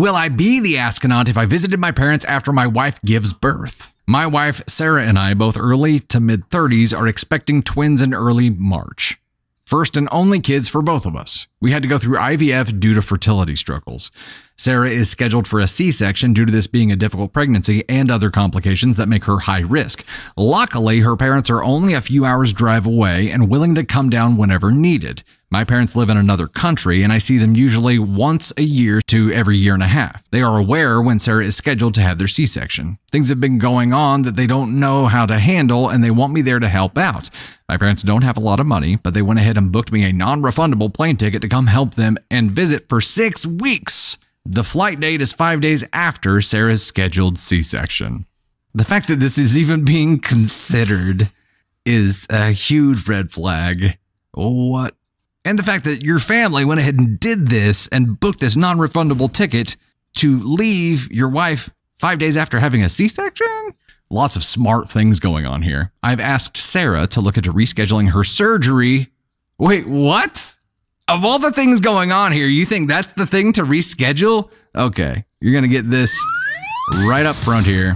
Will I be the astronaut if I visited my parents after my wife gives birth? My wife, Sarah, and I, both early to mid 30s, are expecting twins in early March. First and only kids for both of us. We had to go through IVF due to fertility struggles. Sarah is scheduled for a C section due to this being a difficult pregnancy and other complications that make her high risk. Luckily, her parents are only a few hours' drive away and willing to come down whenever needed. My parents live in another country, and I see them usually once a year to every year and a half. They are aware when Sarah is scheduled to have their C section. Things have been going on that they don't know how to handle, and they want me there to help out. My parents don't have a lot of money, but they went ahead and booked me a non refundable plane ticket to come help them and visit for six weeks. The flight date is five days after Sarah's scheduled C section. The fact that this is even being considered is a huge red flag. What and the fact that your family went ahead and did this and booked this non refundable ticket to leave your wife five days after having a C section? Lots of smart things going on here. I've asked Sarah to look into rescheduling her surgery. Wait, what? Of all the things going on here, you think that's the thing to reschedule? Okay, you're going to get this right up front here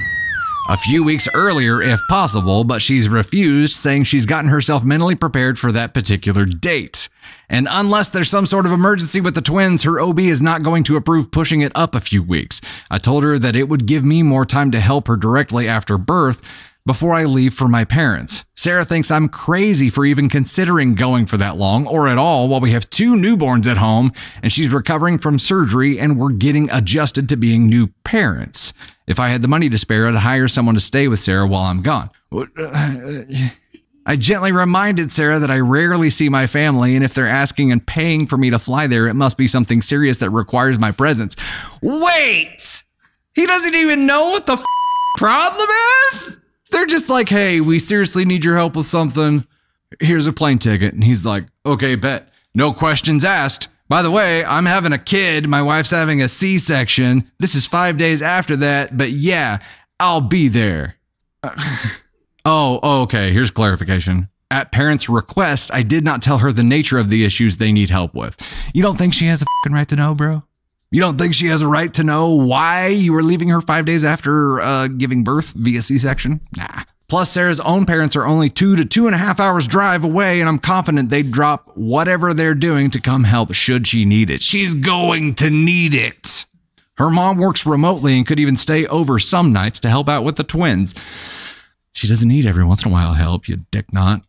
a few weeks earlier if possible, but she's refused, saying she's gotten herself mentally prepared for that particular date. And unless there's some sort of emergency with the twins, her OB is not going to approve pushing it up a few weeks. I told her that it would give me more time to help her directly after birth before I leave for my parents. Sarah thinks I'm crazy for even considering going for that long or at all while we have two newborns at home and she's recovering from surgery and we're getting adjusted to being new parents. If I had the money to spare, I'd hire someone to stay with Sarah while I'm gone. Uh, I gently reminded Sarah that I rarely see my family, and if they're asking and paying for me to fly there, it must be something serious that requires my presence. Wait! He doesn't even know what the problem is? They're just like, hey, we seriously need your help with something. Here's a plane ticket. And he's like, okay, bet. No questions asked. By the way, I'm having a kid. My wife's having a C section. This is five days after that, but yeah, I'll be there. Oh, oh, okay. Here's clarification. At parents' request, I did not tell her the nature of the issues they need help with. You don't think she has a fucking right to know, bro? You don't think she has a right to know why you were leaving her five days after uh, giving birth via C section? Nah. Plus, Sarah's own parents are only two to two and a half hours drive away, and I'm confident they'd drop whatever they're doing to come help should she need it. She's going to need it. Her mom works remotely and could even stay over some nights to help out with the twins. She doesn't need every once in a while help, you dick not.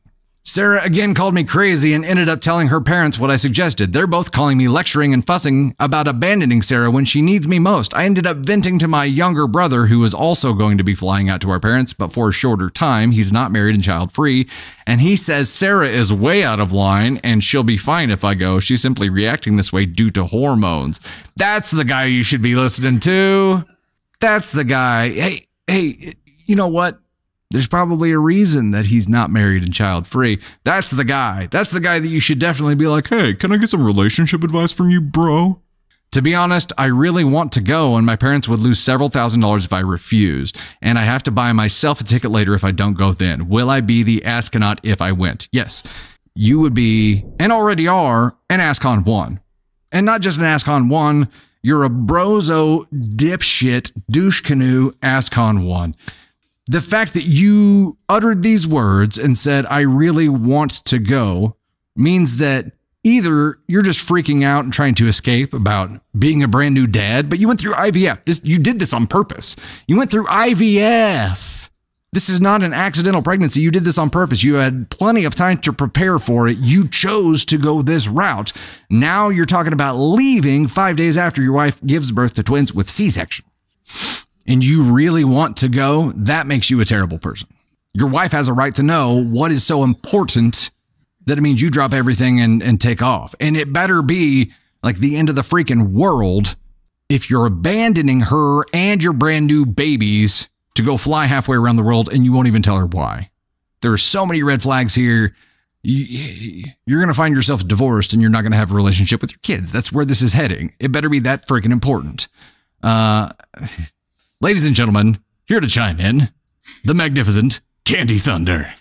Sarah again called me crazy and ended up telling her parents what I suggested. They're both calling me lecturing and fussing about abandoning Sarah when she needs me most. I ended up venting to my younger brother, who is also going to be flying out to our parents, but for a shorter time. He's not married and child free. And he says Sarah is way out of line and she'll be fine if I go. She's simply reacting this way due to hormones. That's the guy you should be listening to. That's the guy. Hey, hey, you know what? There's probably a reason that he's not married and child free. That's the guy. That's the guy that you should definitely be like, hey, can I get some relationship advice from you, bro? To be honest, I really want to go, and my parents would lose several thousand dollars if I refused. And I have to buy myself a ticket later if I don't go then. Will I be the astronaut if I went? Yes. You would be, and already are, an Ascon 1. And not just an Ascon 1, you're a brozo dipshit douche canoe Ascon 1 the fact that you uttered these words and said, I really want to go, means that either you're just freaking out and trying to escape about being a brand new dad, but you went through IVF. This you did this on purpose. You went through IVF. This is not an accidental pregnancy. You did this on purpose. You had plenty of time to prepare for it. You chose to go this route. Now you're talking about leaving 5 days after your wife gives birth to twins with C-section and you really want to go, that makes you a terrible person. Your wife has a right to know what is so important that it means you drop everything and, and take off. And it better be like the end of the freaking world if you're abandoning her and your brand new babies to go fly halfway around the world and you won't even tell her why. There are so many red flags here. You're going to find yourself divorced and you're not going to have a relationship with your kids. That's where this is heading. It better be that freaking important. Uh, Ladies and gentlemen, here to chime in, the magnificent Candy Thunder.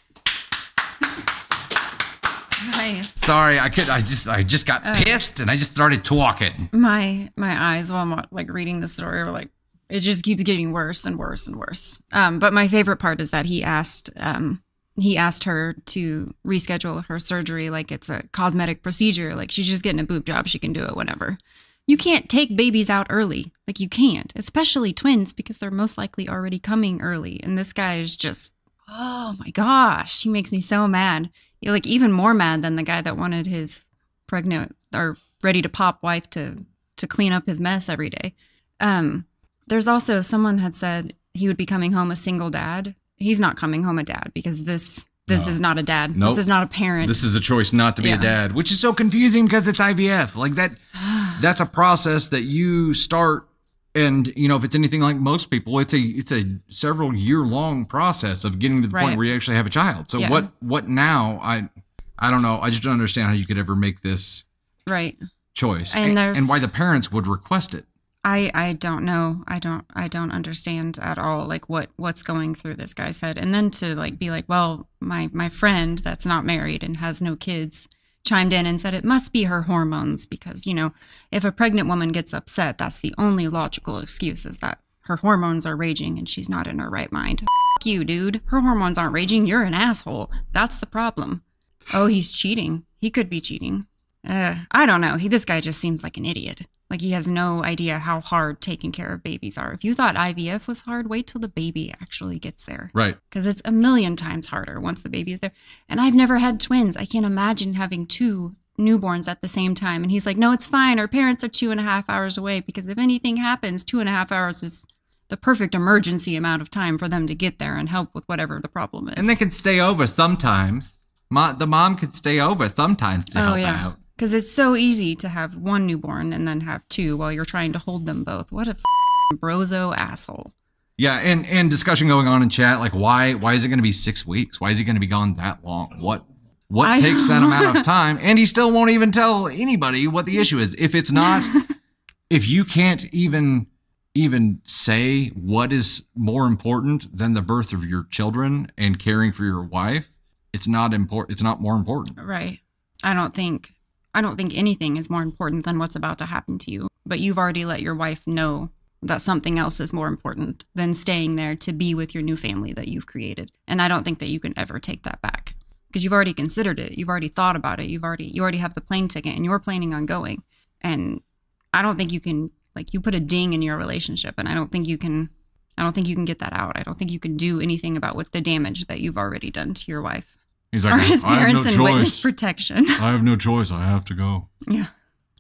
My Sorry, I could. I just, I just got Uh. pissed and I just started talking. my my eyes while I'm like reading the story are like it just keeps getting worse and worse and worse. Um, but my favorite part is that he asked um he asked her to reschedule her surgery like it's a cosmetic procedure. Like she's just getting a boob job, she can do it whenever. You can't take babies out early. Like you can't, especially twins because they're most likely already coming early. And this guy is just oh my gosh, he makes me so mad. Like even more mad than the guy that wanted his pregnant or ready to pop wife to to clean up his mess every day. Um, there's also someone had said he would be coming home a single dad. He's not coming home a dad because this this No. is not a dad. Nope. This is not a parent. This is a choice not to be Yeah. a dad, which is so confusing because it's IVF. Like that, that's a process that you start, and you know if it's anything like most people, it's a it's a several year long process of getting to the Right. point where you actually have a child. So Yeah. what what now? I I don't know. I just don't understand how you could ever make this right. choice, And there's- and why the parents would request it. I I don't know. I don't I don't understand at all like what what's going through this guy's head. And then to like be like, well, my my friend that's not married and has no kids chimed in and said it must be her hormones because, you know, if a pregnant woman gets upset, that's the only logical excuse is that her hormones are raging and she's not in her right mind. F- you, dude. Her hormones aren't raging. You're an asshole. That's the problem. Oh, he's cheating. He could be cheating. Uh, I don't know. He this guy just seems like an idiot. Like he has no idea how hard taking care of babies are. If you thought IVF was hard, wait till the baby actually gets there. Right. Because it's a million times harder once the baby is there. And I've never had twins. I can't imagine having two newborns at the same time. And he's like, no, it's fine. Our parents are two and a half hours away because if anything happens, two and a half hours is the perfect emergency amount of time for them to get there and help with whatever the problem is. And they can stay over sometimes. Mo- the mom could stay over sometimes to Oh help yeah, out. Because it's so easy to have one newborn and then have two while you're trying to hold them both. What a brozo asshole! Yeah, and and discussion going on in chat like why why is it going to be six weeks? Why is he going to be gone that long? What what I takes that amount of time? And he still won't even tell anybody what the issue is. If it's not, if you can't even even say what is more important than the birth of your children and caring for your wife, it's not important. It's not more important. Right? I don't think I don't think anything is more important than what's about to happen to you. But you've already let your wife know that something else is more important than staying there to be with your new family that you've created. And I don't think that you can ever take that back because you've already considered it. You've already thought about it. You've already you already have the plane ticket and you're planning on going. And I don't think you can like you put a ding in your relationship and I don't think you can I don't think you can get that out. I don't think you can do anything about what the damage that you've already done to your wife He's or like, his I have parents no and witness choice. protection. I have no choice. I have to go. yeah.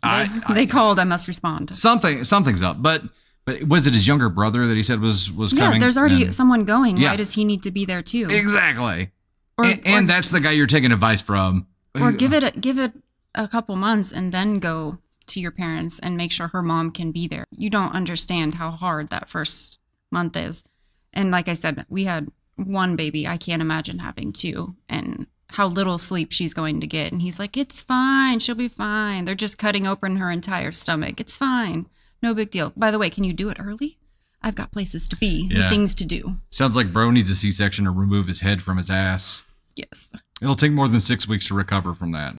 They, I- they called, I must respond. Something something's up, but but was it his younger brother that he said was was Yeah, coming? there's already And- someone going. Yeah. Why does he need to be there too? exactly. Or, and, and that's the guy you're taking advice from. or give it a, give it a couple months and then go to your parents and make sure her mom can be there. You don't understand how hard that first month is. And like I said, we had one baby. I can't imagine having two and how little sleep she's going to get. And he's like, "It's fine. She'll be fine. They're just cutting open her entire stomach. It's fine. No big deal." By the way, can you do it early? I've got places to be Yeah. and things to do. Sounds like bro needs a C-section to remove his head from his ass. Yes. It'll take more than six weeks to recover from that.